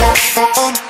that, that, that.